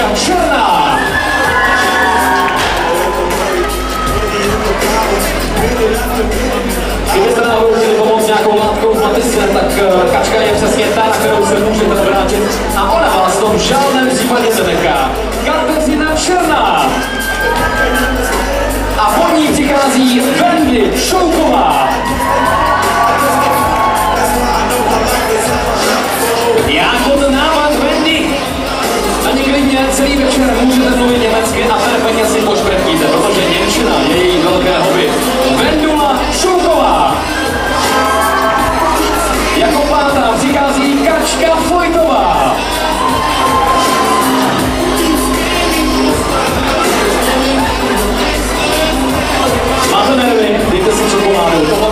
Eliška Černá. Kdybyste nám chtěli pomoct nějakou látkou z Matisem, tak eh, kačka je přesně ta, na kterou se můžete obrátit a ona vás v tom žádném případě nenechá. Kateřina Černá. A po ní přichází Bendy Šouková. Celý večer můžete mluvit německy a perfektně si pošprechníte, protože Němčina je její velké hobby. Vendula Šouková. Jako pátá přichází Kačka Fojtová. Máte nervy? Dejte si čokoládu.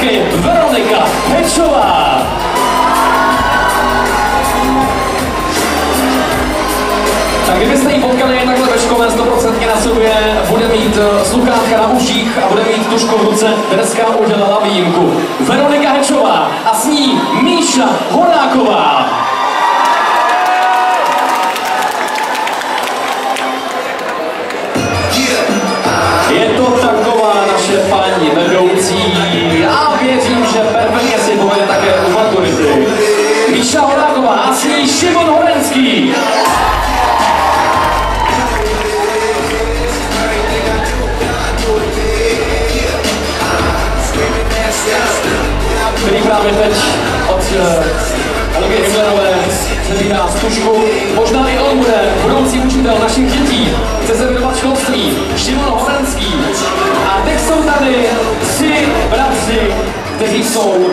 Taky Veronika Hečová. Tak kdybyste ji potkali takhle ve škole, 100% na sobě bude mít eh, sluchátka na uších a bude mít tušku v ruce, dneska udělala výjimku. Veronika Hečová a s ní Míša Horáková. Že perfektně si povede také u maturity. Míša Horáková a s ní Šimon Horenský. který právě teď od uh, Olgy Himlerové zabírá stužku. Možná i on bude budoucí učitel našich dětí. Chce se věnovat školství. Šimon Horenský. A teď jsou tady tři bratři, kteří jsou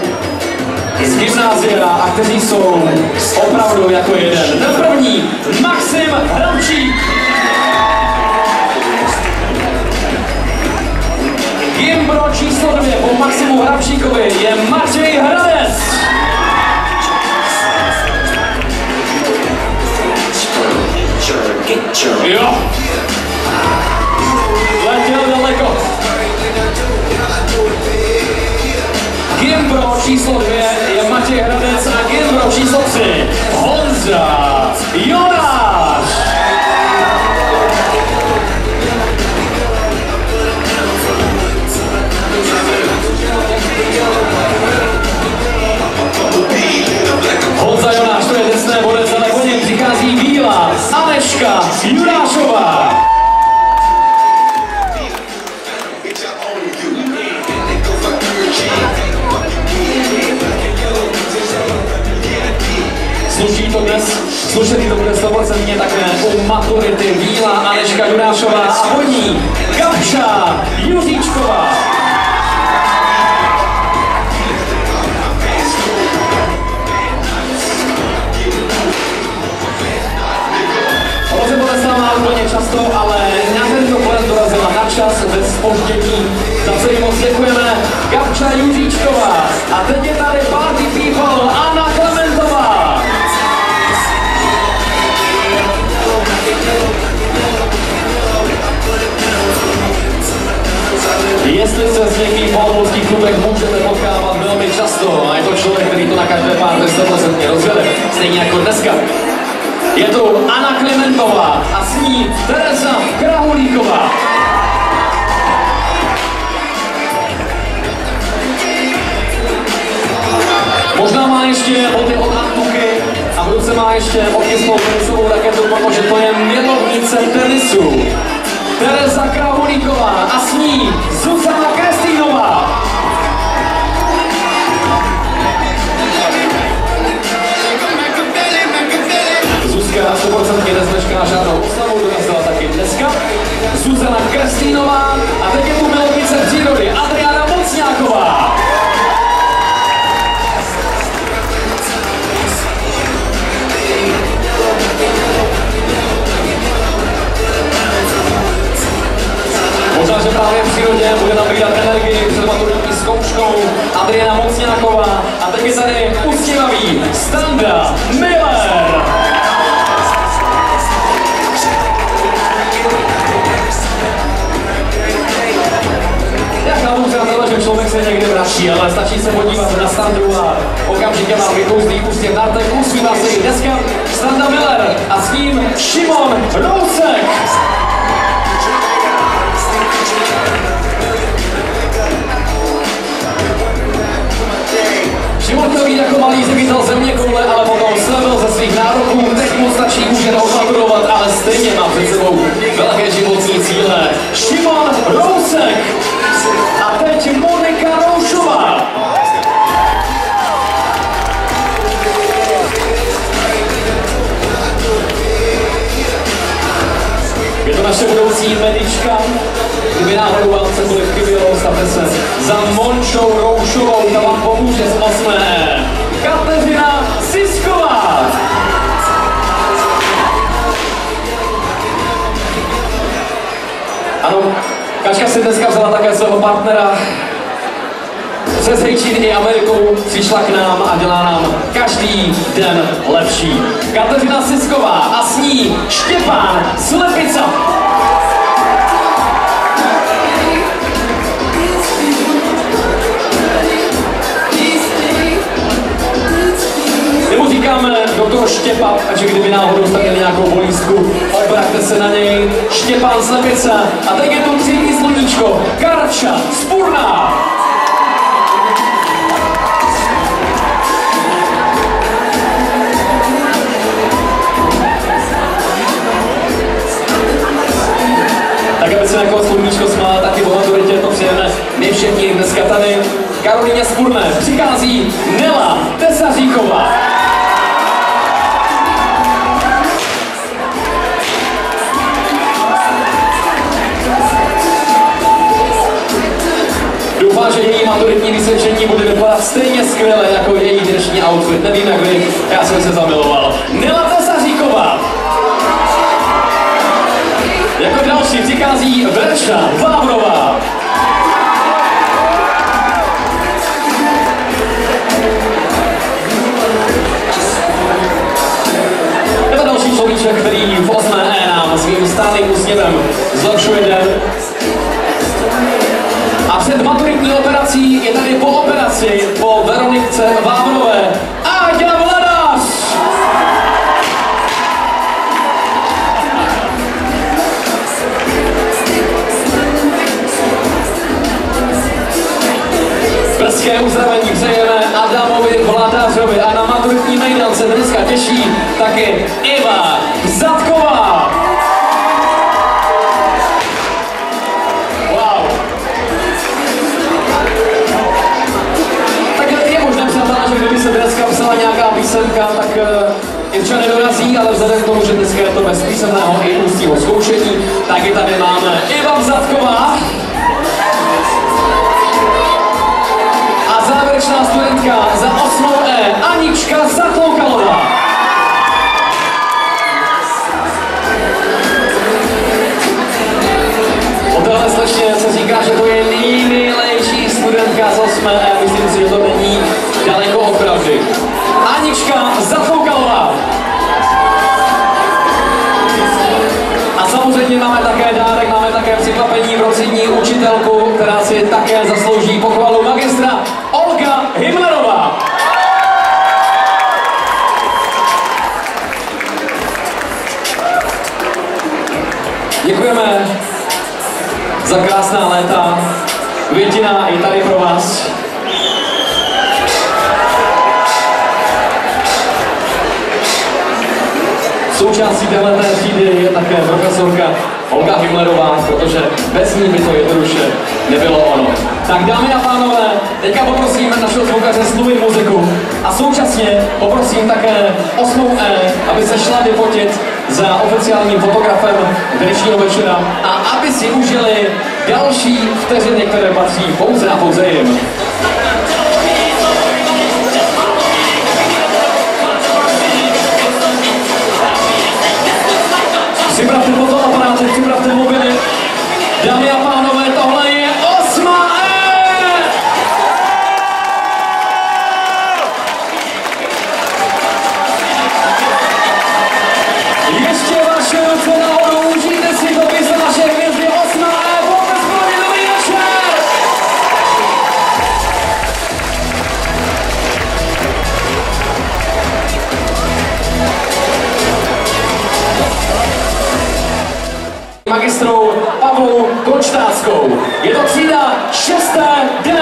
z gymnázia a kteří jsou opravdu jako jeden. Ten první, Maxim Hramčík. Gimbro číslo dvě po Maximu Hravčíkovi je Matěj Hradec. Jo. Letěl daleko. Gimbro číslo dvě je Matěj Hradec a Gimbro číslo tři Honza Jonáš. Honza Jonáš, to je desné bodec, ale po něm přichází Bílá, Aneška Jurášová. Slušený to bude 100% také u maturity Bílá Aneška Jurášová a po ní Juříčková. Často, ale na tento pohled dorazila na čas ve spoždění. Za co jí moc děkujeme. Gabča Juříčková. A teď je tady party Se s někým v olomouckých klubech můžete potkávat velmi často, a je to člověk, který to na každé pár 100% rozvede, stejně jako dneska, je tu Anna Klementová a s ní Teresa Krahulíková. Možná má ještě boty od Antuky a v ruce má ještě otisnou tenisovou raketu, protože to je milovnice tenisu. Teresa Krahulíková a s ní Zuzana Krestýnová. Zuzka 100% nezmešká žádnou oslavu, dorazila taky dneska. Zuzana Krstýnová a teď je tu milovnice přírody Adriana Mocňáková. že právě v přírodě bude nabírat energii před maturitní zkouškou Adriana Mocňáková a teď je tady ustímavý Standa Miller. Jak nám ukázalo, že člověk se někde vrací, ale stačí se podívat na standu a okamžitě má vykouzlí ústě nartek, usmívá se i dneska Standa Miller a s ním Šimon Rousek. Být jako malý ředitel země koule, ale potom slevil ze svých nároků, teď mu stačí už jen odmaturovat, ale stejně má před sebou velké životní cíle. Šimon Rousek a teď Monika Roušová. Je to naše budoucí medička, kdyby náhodou vám cokoliv chybělo, stavte se za Mončou Roušovou, ta vám pomůže z osmé. Si dneska vzala také svého partnera přes Hejčín i Amerikou přišla k nám a dělá nám každý den lepší. Kateřina Sisková a s ní Štěpán Slepica. Nebo říkáme doktor Štěpa, takže kdyby náhodou jste měli nějakou bolístku, obraťte se na něj. Štěpán Slepice a teď je tu třídní sluníčko, Karča Spurná. Tak aby se jako sluníčko smála, taky po maturitě to přijeme my všichni dneska tady. Karolíně Spurné přichází Nela Tesaříková. Vysvědčení bude vypadat stejně skvěle jako její dnešní outfit. Nevím jak vy, já jsem se zamiloval. Nela Tesaříková. Jako další přichází Verša Vávrová. Nebo další človíček, který v 8. E nám svým stálým úsměvem zlepšuje den. A před maturitní operací je tady po operaci po Veronice Vávrové Áďa Vladař! Brzké uzdravení přejeme Adamovi Vladařovi a na maturitní mejdan se dneska těší taky Iva ale vzhledem k tomu, že dneska je to bez písemného i ústního zkoušení, tak i tady máme Iva Zatková. A závěrečná studentka za 8. E, Anička Zatloukalová. Učitelku, která si také zaslouží pochvalu magistra Olga Himlerová. Děkujeme za krásná léta. Květina je tady pro vás. Součástí téhle třídy je také profesorka Olga Himlerová, protože bez ní by to jednoduše nebylo ono. Tak dámy a pánové, teďka poprosím našeho zvukaře sluvit muziku a současně poprosím také 8. E, aby se šla vyfotit za oficiálním fotografem dnešního večera a aby si užili další vteřiny, které patří pouze a pouze jim. Připravte. Dámy a pánové, tohle magistrou Pavlou Konštáckou. Je to třída 6. D.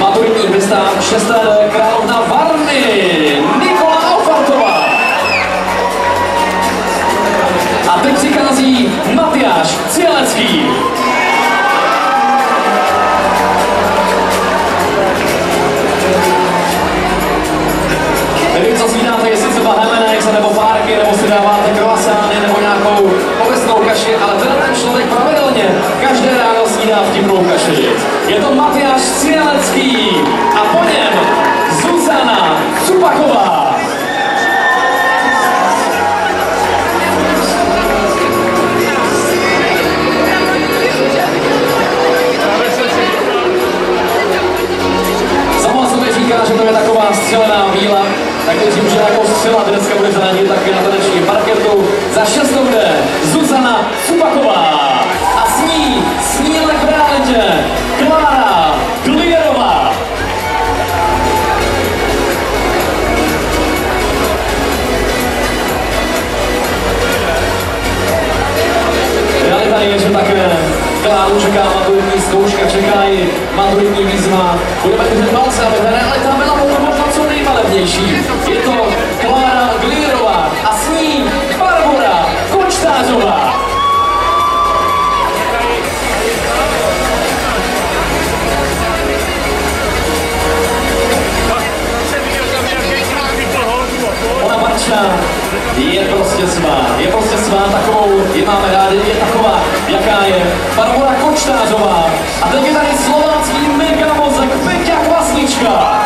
maturitní hvězda 6. královna Varny, Nikola Alfartová. A teď přichází Matyáš Cielecký. Nevím, co si jestli třeba Hemenex, nebo párky, nebo si dáváte croissány, nebo nějakou obecnou kaši, ale tenhle ten člověk pravidelně každé ráno snídá vtipnou kaši. Je to Matyáš Cielecký a po něm Zuzana Cupaková. Říká, že to je taková jako dneska bude zranit taky na tanečním parketu. Za šestou jde Zuzana Cupaková realitě Klára Glierová. Realita je, také Kláru čeká maturitní zkouška, čeká ji maturitní výzva. Budeme držet palce, aby ta prostě svá, je prostě svá takovou, je máme rádi, je taková, jaká je. Barbora Konštářová. A teď je tady slovácký megamozek Peťa Kvasnička.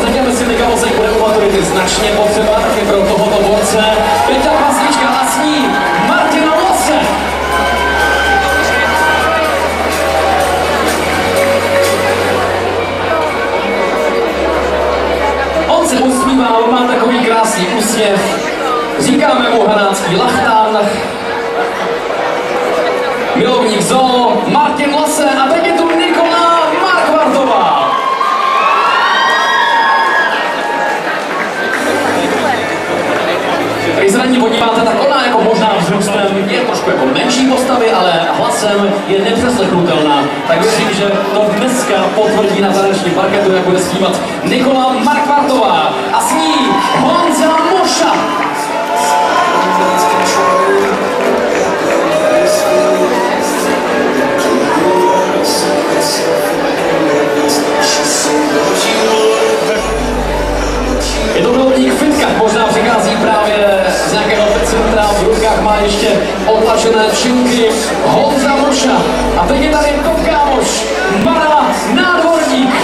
Řekněme megamozek bude u maturity značně potřeba, taky pro tohoto borce. Peťa Říkáme mu hanácký lachtán. Milovník zoo, Martin Lose a teď je tu Nikola Markvartová. Když se na ní podíváte, tak ona jako možná vzrůstem je trošku jako menší postavy, ale hlasem je nepřeslechnutelná. Tak věřím, že to dnes dneska potvrdí na tanečním parketu, jak bude zpívat Nikola Markvartová možná přichází právě z nějakého centra, v rukách má ještě otlačené činky Honza Moša. A teď je tady top kámoš, Mara Nádvorník.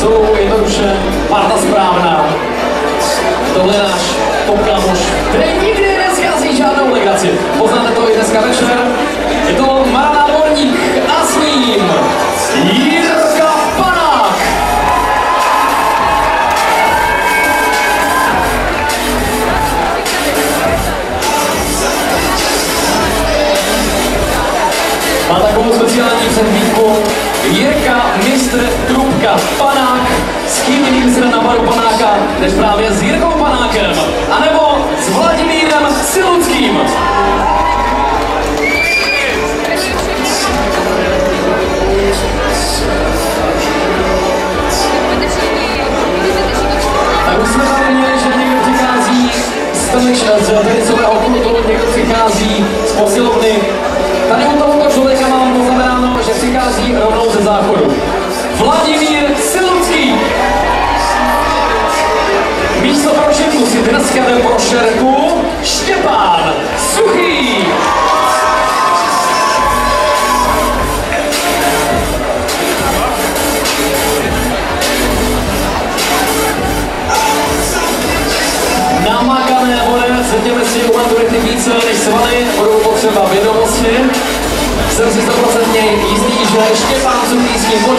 Jsou jednoduše parta správná. Tohle je náš top kámoš, který nikdy neschází žádnou legaci. Poznáte to dneska večer. Je to Mara Náborník a s ním Jirka Panák. Má takovou speciální předmítku Jirka, mistr Trubka, Panák, s jiným se na baru Panáka, než právě s Jirkou Panákem, anebo s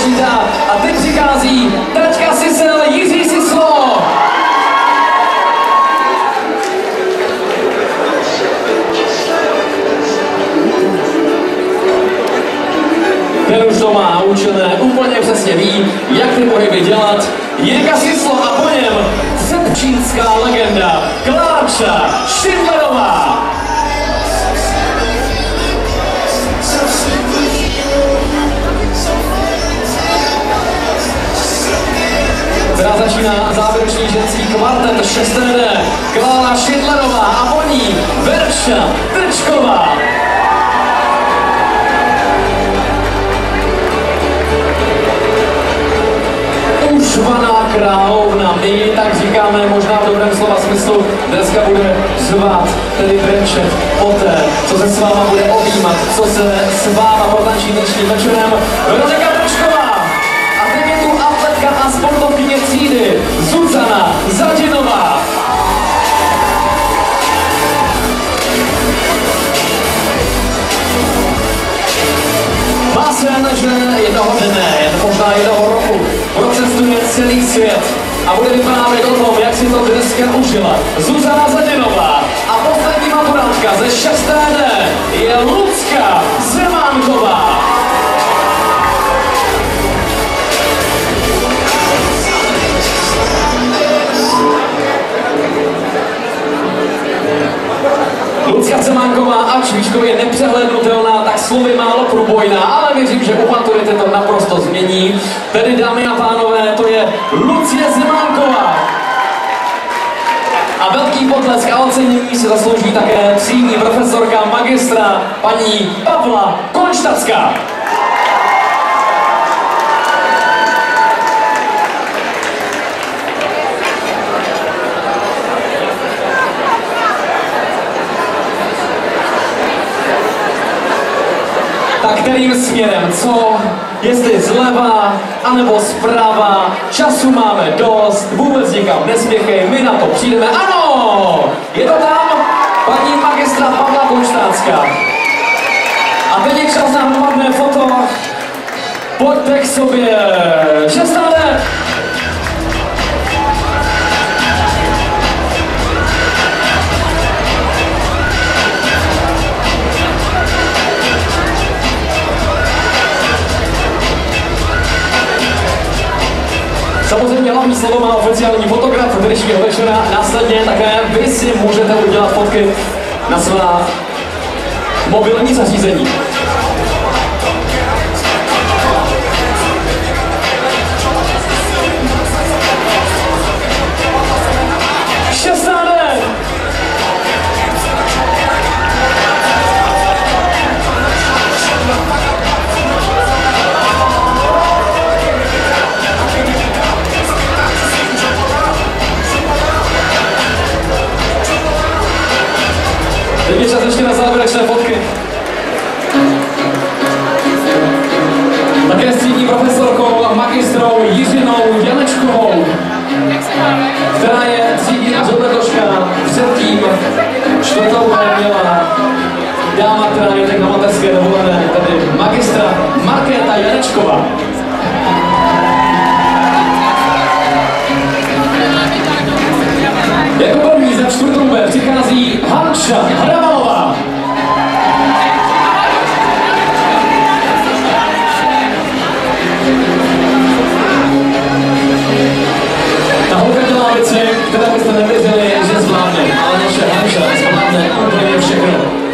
Počítá. A teď přichází tačka Sisel Jiří Sislo. Ten už to má naučené, úplně přesně ví, jak ty pohyby dělat. Jirka Sislo a po něm předčínská legenda Kláča Šindlerová. Která začíná závěrečný ženský kvartet 6. Klára Šindlerová a po ní Verša Trčková. Ušvaná královna, my tak říkáme možná v dobrém slova smyslu, dneska bude zvát, tedy brečet poté, co se s váma bude objímat, co se s váma potančí dnešním večerem. Veronika Brčková! Sportovkyně třídy Zuzana Zadinová. Má sen, že jednoho dne, možná jednoho roku, procestuje celý svět a bude vyprávět o tom, jak si to dneska užila. Zuzana Zadinová a poslední maturantka ze 6. D je Lucka Zemánková. Lucka Zemánková, ač výškově nepřehlednutelná, tak slovy málo průbojná, ale věřím, že u maturity to naprosto změní. Tedy, dámy a pánové, to je Lucie Zemánková. A velký potlesk a ocenění se zaslouží také třídní profesorka magistra paní Pavla Konštatská. Kterým směrem, co? Jestli zleva, anebo zprava, času máme dost, vůbec nikam nespěchej, my na to přijdeme. Ano! Je to tam paní magistra Pavla Konštácká. A teď je čas na hromadné foto. Pojďte k sobě. Šestnáct. Samozřejmě hlavní slovo má oficiální fotograf dnešního večera, následně také vy si můžete udělat fotky na svá mobilní zařízení. Hodně čas ještě na závěrečné fotky. Také střídní profesorkou a magistrou Jiřinou Janečkovou, která je třídní a žobrakoška předtím čtvrtou paraměla dáma, která je tak na mateřské dovolené, tedy magistra Markéta Janečková. s přichází Hanča Hravalová. Ta holka dělá věci, které byste nevěřili, že zvládne, ale naše Hanča zvládne úplně všechno.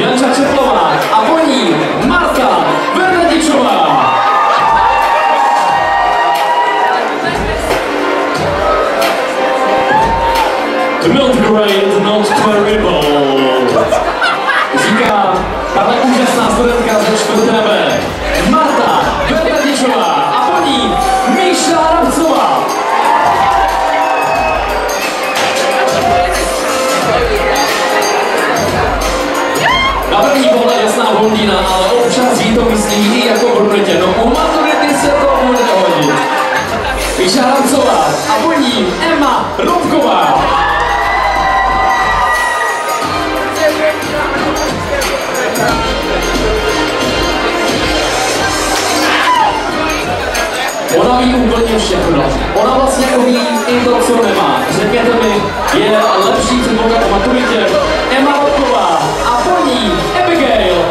연차 쳤더구나 Emma Robková. Ona ví úplně všechno. Ona vlastně umí i to, co nemá. Řekněte mi, je lepší předpoklad o maturitě Emma Robková a po ní Abigail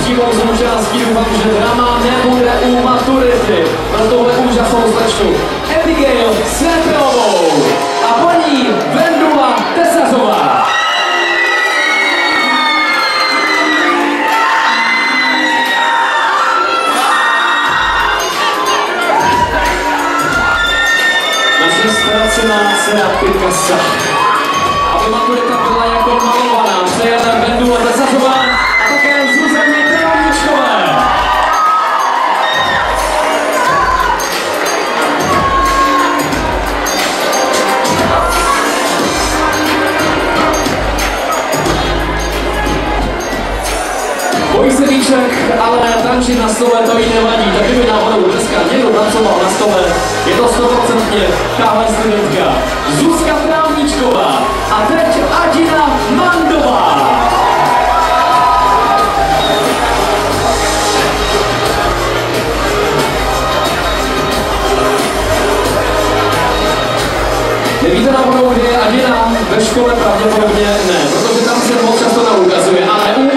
přímou součástí. Doufám, že drama nebude u maturity pro tohle úžasnou slečnu. Abigail Sebelovou a po ní Vendula Tesařová. Naše ztracená dcera Picasso. Aby maturita byla jako malovaná, přejeme Vendula Tesařová Výšek, ale tančit na stole to jí nevadí. Tak kdyby náhodou dneska někdo tancoval na stole, je to 100% tahle studentka Zuzka Trávničková a teď Adina Mandová. Nevíte náhodou, kde je Adina? Ve škole pravděpodobně ne, protože tam se moc často neukazuje, ale u